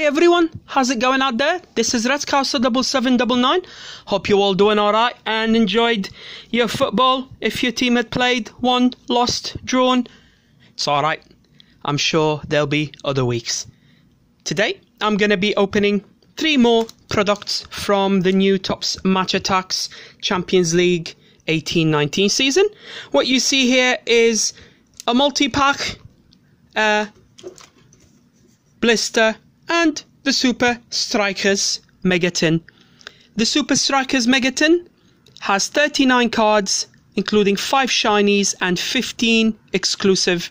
Hi everyone, how's it going out there? This is Redscouser double seven double nine. Hope you all doing alright and enjoyed your football. If your team had played, won, lost, drawn, it's alright. I'm sure there'll be other weeks. Today I'm gonna be opening three more products from the new Topps Match Attax Champions League 18-19 season. What you see here is a multi-pack, uh, blister and the Super Strikers Megatin. The Super Strikers Megatin has 39 cards, including 5 shinies and 15 exclusive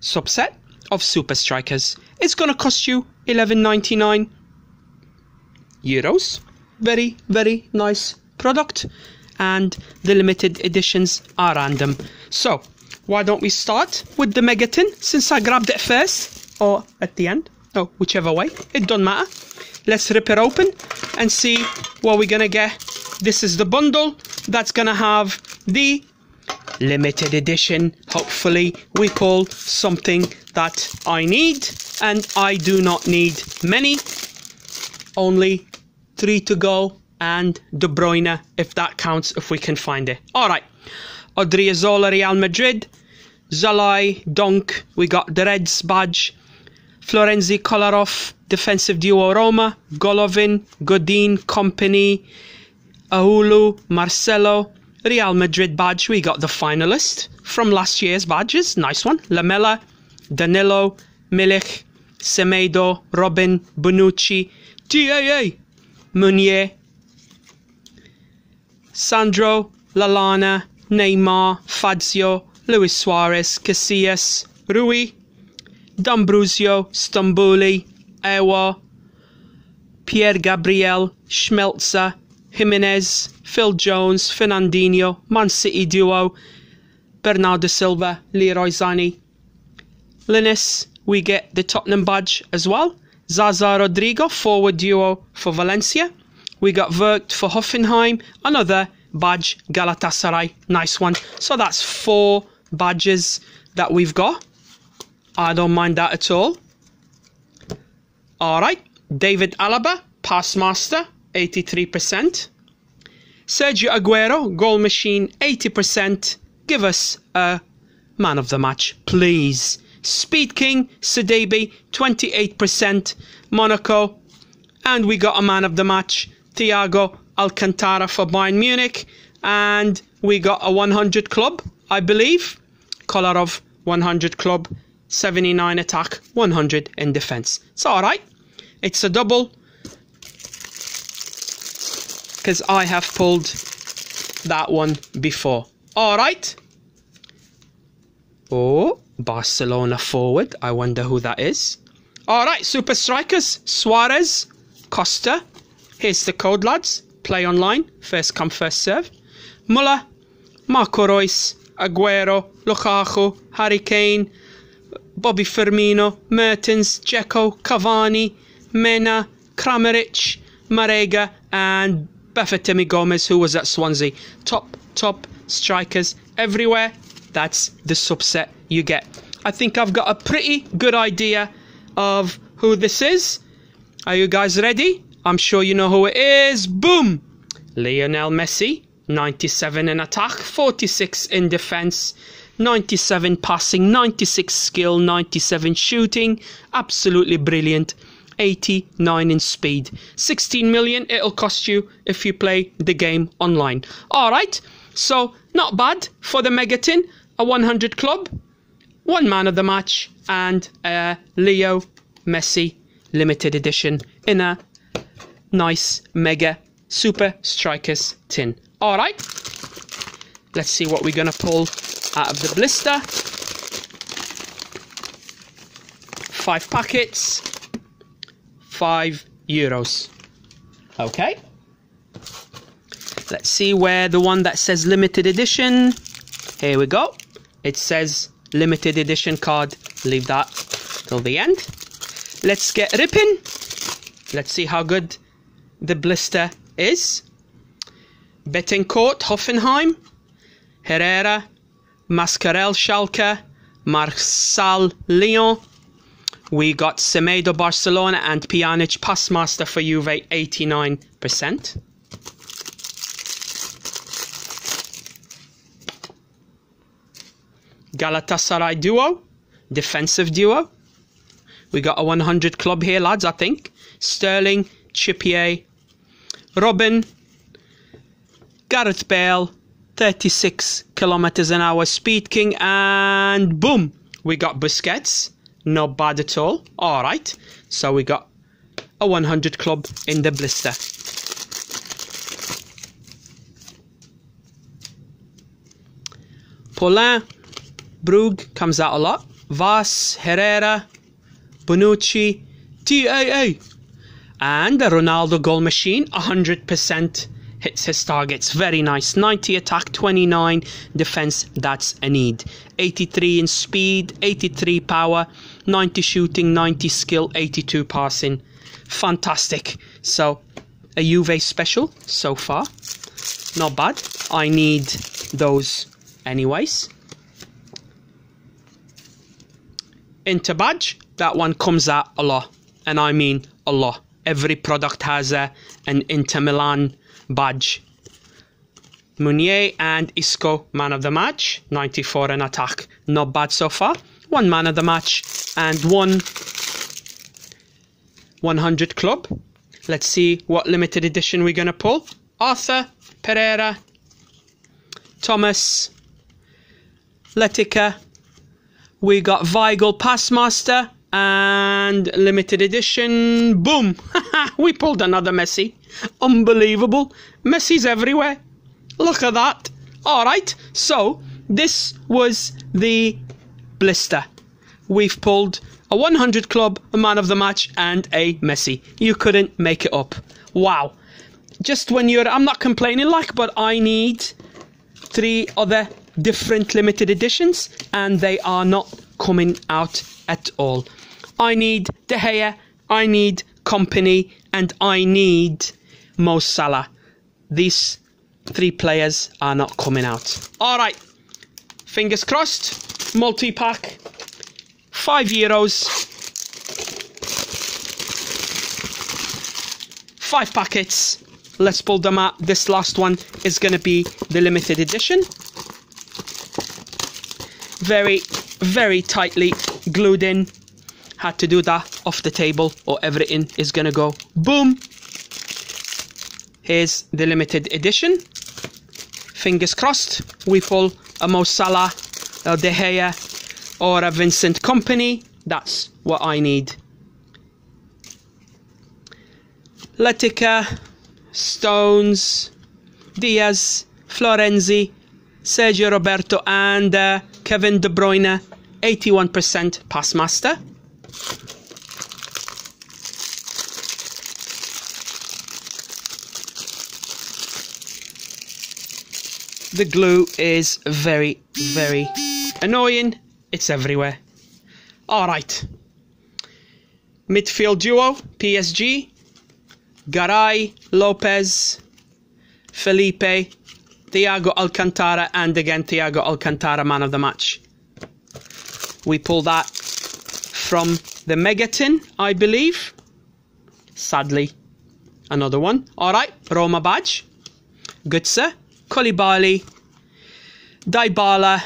subset of Super Strikers. It's going to cost you 11.99 euros. Very, very nice product. And the limited editions are random. So, why don't we start with the Megatin since I grabbed it first or at the end? Oh, whichever way. It don't matter. Let's rip it open and see what we're gonna get. This is the bundle that's gonna have the limited edition. Hopefully we pull something that I need and I do not need many. Only three to go and De Bruyne if that counts if we can find it. Alright. Odriozola Real Madrid. Szalai, Dunk. We got the Reds badge. Florenzi Kolarov, defensive duo Roma, Golovin, Godin, Kompany, Ahulu, Marcelo, Real Madrid badge. We got the finalist from last year's badges. Nice one. Lamela, Danilo, Milik, Semedo, Robin, Bonucci, TAA, Meunier, Sandro, Lallana, Neymar, Fazio, Luis Suarez, Casillas, Rui, D'Ambrosio, Stambouli, Ewa, Pierre Gabriel, Schmelzer, Jimenez, Phil Jones, Fernandinho, Man City duo, Bernardo Silva, Leroy Sané. Linus, we get the Tottenham badge as well. Zaza Rodrigo, forward duo for Valencia. We got Vogt for Hoffenheim, another badge Galatasaray, nice one. So that's four badges that we've got. I don't mind that at all. Alright, David Alaba, pass master, 83%. Sergio Aguero, goal machine, 80%. Give us a man of the match, please. Speed King, Sidibe, 28%. Monaco. And we got a man of the match, Thiago Alcantara for Bayern Munich. And we got a 100 club, I believe. Kolarov 100 club. 79 attack, 100 in defense. It's alright. It's a double. Because I have pulled that one before. Alright. Oh, Barcelona forward. I wonder who that is. Alright, super strikers. Suarez, Costa. Here's the code, lads. Play online. First come, first serve. Muller, Marco Reus, Aguero, Lukaku, Harry Kane, Bobby Firmino, Mertens, Dzeko, Cavani, Mena, Kramaric, Marega, and Bafétimbi Gomis, who was at Swansea. Top, top strikers everywhere. That's the subset you get. I think I've got a pretty good idea of who this is. Are you guys ready? I'm sure you know who it is. Boom! Lionel Messi, 97 in attack, 46 in defense. 97 passing, 96 skill, 97 shooting. Absolutely brilliant. 89 in speed. 16 million it'll cost you if you play the game online. Alright, so not bad for the Megatin. A 100 club, one man of the match, and a Leo Messi limited edition in a nice Mega Super Strikers tin. Alright, let's see what we're going to pull out of the blister. Five packets, five euros. Okay. Let's see where the one that says limited edition. Here we go. It says limited edition card. Leave that till the end. Let's get ripping. Let's see how good the blister is. Betancourt, Hoffenheim. Herrera, Mascarell Schalke, Marçal Lyon, We got Semedo Barcelona and Pjanic Passmaster for Juve 89%. Galatasaray duo, defensive duo. We got a 100 club here, lads, I think. Sterling, Trippier, Robin, Gareth Bale, 36 kilometers an hour speed king, and boom, we got Busquets. Not bad at all. All right, so we got a 100 club in the blister. Paulin, Brug comes out a lot. Vass, Herrera, Bonucci, TAA, and the Ronaldo goal machine, 100% hits his targets. Very nice. 90 attack, 29 defense. That's a need. 83 in speed, 83 power, 90 shooting, 90 skill, 82 passing. Fantastic. So, a Juve special so far. Not bad. I need those anyways. Inter badge, that one comes out a lot. And I mean a lot. Every product has a, an Inter Milan badge. Meunier and Isco, man of the match. 94 in attack. Not bad so far. One man of the match and one 100 club. Let's see what limited edition we're going to pull. Arthur, Pereira, Thomas, Letica. We got Weigl Passmaster and limited edition. Boom! we pulled another Messi. Unbelievable. Messi's everywhere. Look at that. All right. So this was the blister. We've pulled a 100 club, a man of the match, and a Messi. You couldn't make it up. Wow. Just when you're, I'm not complaining like, but I need three other different limited editions, and they are not coming out at all. I need De Gea, I need Kompany, and I need Mo Salah. These three players are not coming out. All right, fingers crossed. Multi pack, five euros, five packets. Let's pull them out. This last one is going to be the limited edition. Very, very tightly glued in. Had to do that off the table or everything is to go boom. Here's the limited edition. Fingers crossed we pull a Mo Salah, a De Gea, or a Vincent Kompany. That's what I need. Letica, Stones, Diaz, Florenzi, Sergio Roberto, and uh, Kevin De Bruyne, 81% pass master. The glue is very, very annoying. It's everywhere. Alright. Midfield duo, PSG. Garay, Lopez, Felipe, Thiago Alcantara, and again Thiago Alcantara, man of the match. We pull that from the Megatin, I believe. Sadly, another one. Alright, Roma badge. Götze, Koulibaly, Dybala,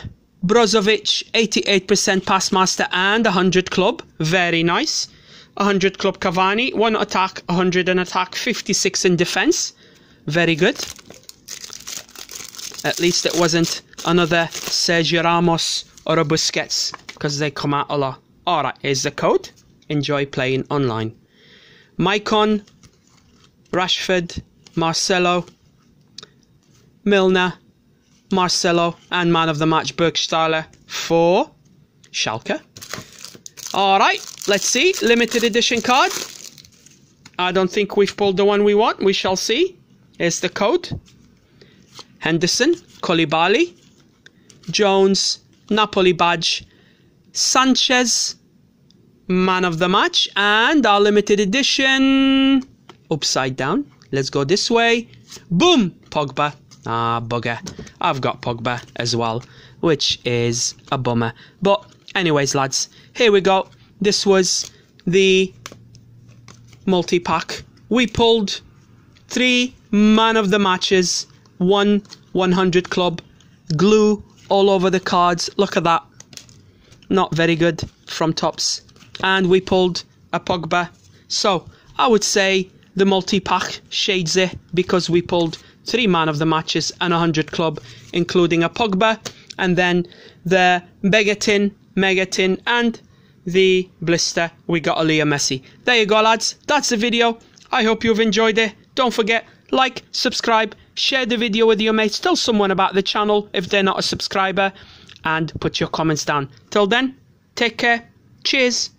Brozovic, 88% pass master and 100 club. Very nice. 100 club Cavani, 1 attack, 100 in attack, 56 in defense. Very good. At least it wasn't another Sergio Ramos or a Busquets because they come out a lot. Alright, here's the code. Enjoy playing online. Maicon, Rashford, Marcelo, Milner, Marcelo, and man of the match Burgstaller for Schalke. Alright, let's see. Limited edition card. I don't think we've pulled the one we want. We shall see. Here's the code. Henderson, Koulibaly, Jones, Napoli badge, Sanchez, man of the match, and our limited edition upside down. Let's go this way. Boom! Pogba. Ah, bugger. I've got Pogba as well, which is a bummer. But, anyways, lads, here we go. This was the multi pack, we pulled three man of the matches, one 100 club, glue all over the cards. Look at that. Not very good from Topps. And we pulled a Pogba. So I would say the multi pack shades it because we pulled three man of the matches and a 100 club, including a Pogba, and then the Begatin, Megatin, and the blister, we got a Leo Messi. There you go, lads. That's the video. I hope you've enjoyed it. Don't forget, like, subscribe, share the video with your mates, tell someone about the channel if they're not a subscriber, and put your comments down. Till then, take care. Cheers.